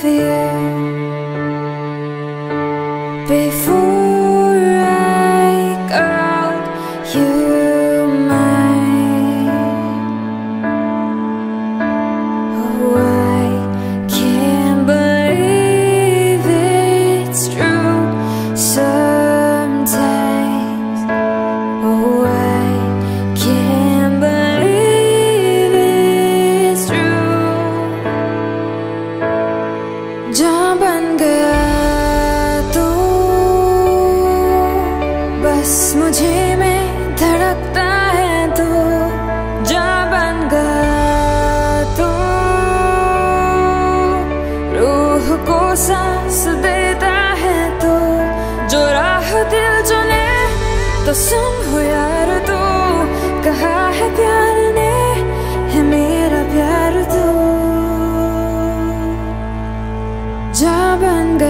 fear. बन गया तो। बस मुझे में धड़कता है तो। जा बन गया तो। रूह को सांस देता है तो। जो राह दिल जो ने तो सुन हुआ 下班的